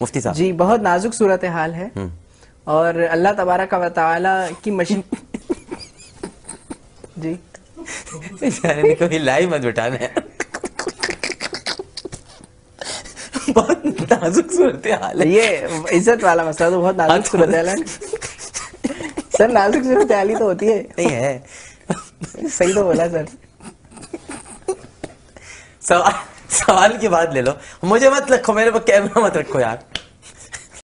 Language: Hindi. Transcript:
मुफ्ती साहब। जी बहुत नाजुक सूरत हाल है। और अल्लाह तबारा का ताला की मशीन जी। कभी लाइव मत बिठाना। है बहुत नाजुक सूरत हाल है। ये इज़्ज़त वाला मसला तो बहुत नाजुक सूरत हाल है। सर नाजुक सूरत हाल ही तो होती है। नहीं है। सही तो बोला सर। सवाल सवाल की बात ले लो। मुझे मत रखो मेरे पर कैमरा मत रखो यार।